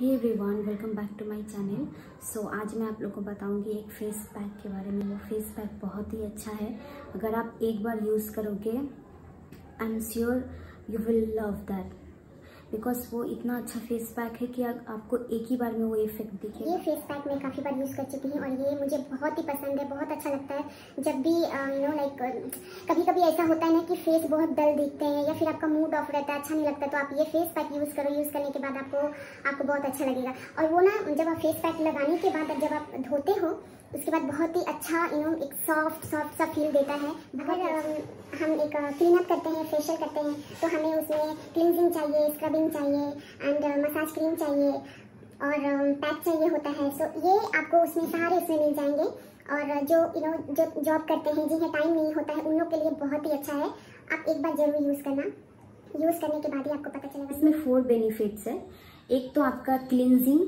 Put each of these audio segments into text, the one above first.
Hey everyone welcome back to my channel so आज मैं आप लोग को बताऊँगी एक फेस पैक के बारे में। वो फेस पैक बहुत ही अच्छा है। अगर आप एक बार यूज़ करोगे I am sure you will love that because वो इतना अच्छा फेस पैक है कि आपको एक ही बार में वो इफ़ेक्ट दिखेगा। ये फेस पैक मैं काफ़ी बार यूज़ कर चुकी हूँ और ये मुझे बहुत ही पसंद है, बहुत अच्छा लगता है। जब भी यू नो लाइक कभी कभी ऐसा होता है ना कि फेस बहुत डल दिखते हैं या फिर आपका मूड ऑफ़ रहता है अच्छा नहीं लगता तो आप ये फेस पैक यूज़ करो। यूज़ करने के बाद आपको आपको बहुत अच्छा लगेगा। और वो ना, जब आप फेस पैक लगाने के बाद, जब आप धोते हो उसके बाद बहुत ही अच्छा यू नो एक सॉफ्ट सॉफ्ट सा फील देता है। अगर हम एक क्लीन अप करते हैं फेशियल करते हैं तो हमें उसमें क्लिनजिंग चाहिए स्क्रबिंग चाहिए एंड मसाज क्रीम चाहिए और पैक चाहिए होता है। सो ये आपको उसमें सारे उसमें मिल जाएँगे। और जो यू नो जो जॉब करते हैं जिन्हें टाइम नहीं होता है उन लोग के लिए बहुत ही अच्छा है। आप एक बार ज़रूर यूज़ करना। यूज़ करने के बाद ही आपको पता चलेगा। इसमें फोर बेनिफिट्स है। एक तो आपका क्लिनजिंग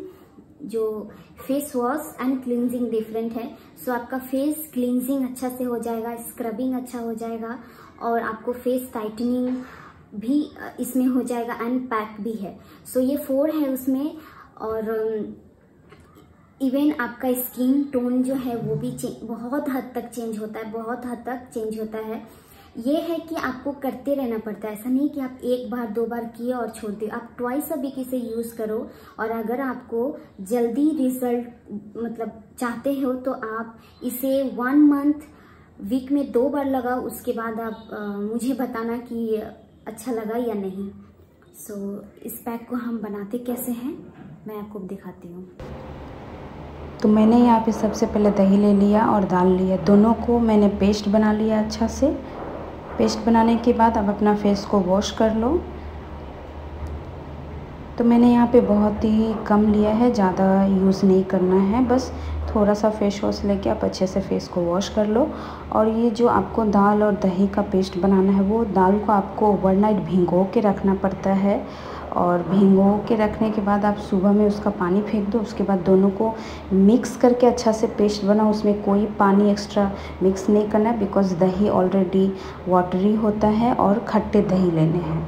जो face wash and cleansing different है सो so, आपका फेस क्लिनजिंग अच्छा से हो जाएगा स्क्रबिंग अच्छा हो जाएगा और आपको फेस टाइटनिंग भी इसमें हो जाएगा एंड पैक भी है। सो so, ये फोर है उसमें और इवन आपका स्किन टोन जो है वो भी बहुत हद तक चेंज होता है बहुत हद तक चेंज होता है। ये है कि आपको करते रहना पड़ता है। ऐसा नहीं कि आप एक बार दो बार किए और छोड़ दिए। आप ट्वाइस अभी किसे यूज़ करो और अगर आपको जल्दी रिज़ल्ट मतलब चाहते हो तो आप इसे वन मंथ वीक में दो बार लगाओ। उसके बाद आप आ, मुझे बताना कि अच्छा लगा या नहीं। सो so, इस पैक को हम बनाते कैसे हैं मैं आपको दिखाती हूँ। तो मैंने यहाँ पे सबसे पहले दही ले लिया और दाल लिया। दोनों को मैंने पेस्ट बना लिया अच्छा से। पेस्ट बनाने के बाद अब अपना फेस को वॉश कर लो। तो मैंने यहाँ पे बहुत ही कम लिया है, ज़्यादा यूज़ नहीं करना है। बस थोड़ा सा फेस वॉश लेके आप अच्छे से फेस को वॉश कर लो। और ये जो आपको दाल और दही का पेस्ट बनाना है, वो दाल को आपको ओवरनाइट भिंगो के रखना पड़ता है। और भिगो के रखने के बाद आप सुबह में उसका पानी फेंक दो उसके बाद दोनों को मिक्स करके अच्छा से पेस्ट बनाओ। उसमें कोई पानी एक्स्ट्रा मिक्स नहीं करना बिकॉज़ दही ऑलरेडी वाटरी होता है और खट्टे दही लेने हैं।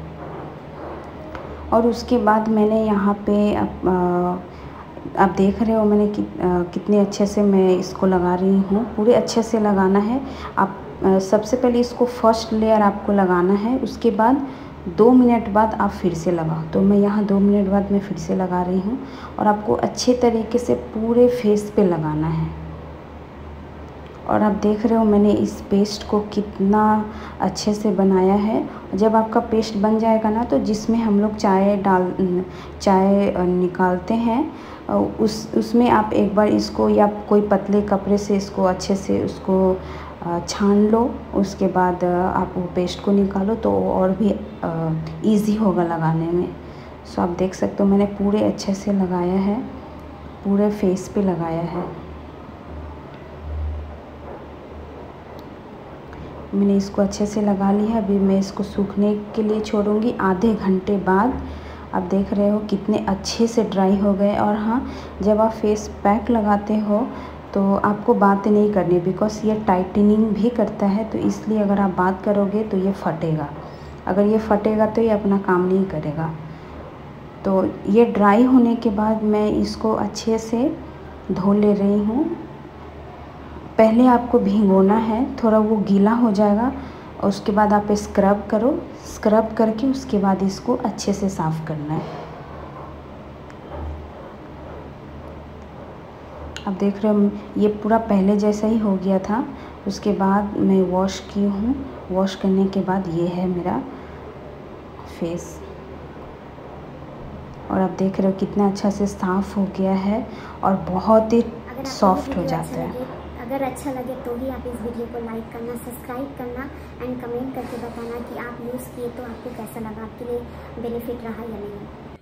और उसके बाद मैंने यहाँ पे आप देख रहे हो मैंने कि, आ, कितने अच्छे से मैं इसको लगा रही हूँ। पूरे अच्छे से लगाना है। आप सबसे पहले इसको फ़र्स्ट लेयर आपको लगाना है, उसके बाद दो मिनट बाद आप फिर से लगाओ। तो मैं यहाँ दो मिनट बाद मैं फिर से लगा रही हूँ और आपको अच्छे तरीके से पूरे फेस पे लगाना है। और आप देख रहे हो मैंने इस पेस्ट को कितना अच्छे से बनाया है। जब आपका पेस्ट बन जाएगा ना तो जिसमें हम लोग चाय डाल, चाय निकालते हैं उस, उसमें आप एक बार इसको या कोई पतले कपड़े से इसको अच्छे से उसको छान लो, उसके बाद आप वो पेस्ट को निकालो तो और भी इजी होगा लगाने में। सो आप देख सकते हो मैंने पूरे अच्छे से लगाया है, पूरे फेस पे लगाया है। मैंने इसको अच्छे से लगा लिया अभी मैं इसको सूखने के लिए छोड़ूँगी, आधे घंटे बाद आप देख रहे हो कितने अच्छे से ड्राई हो गए और हाँ जब आप फेस पैक लगाते हो तो आपको बात नहीं करनी बिकॉज़ ये टाइटनिंग भी करता है तो इसलिए अगर आप बात करोगे तो ये फटेगा। अगर ये फटेगा तो ये अपना काम नहीं करेगा। तो ये ड्राई होने के बाद मैं इसको अच्छे से धो ले रही हूँ। पहले आपको भिगोना है, थोड़ा वो गीला हो जाएगा और उसके बाद आप स्क्रब करो। स्क्रब करके उसके बाद इसको अच्छे से साफ़ करना है। आप देख रहे हो ये पूरा पहले जैसा ही हो गया था। उसके बाद मैं वॉश की हूँ। वॉश करने के बाद ये है मेरा फेस और आप देख रहे हो कितना अच्छा से साफ़ हो गया है और बहुत ही सॉफ्ट हो जाता है। अगर अच्छा लगे तो ही आप इस वीडियो को लाइक करना सब्सक्राइब करना एंड कमेंट करके बताना कि आप यूज़ किए तो आपको कैसा लगा, आपके लिए बेनिफिट रहा या नहीं।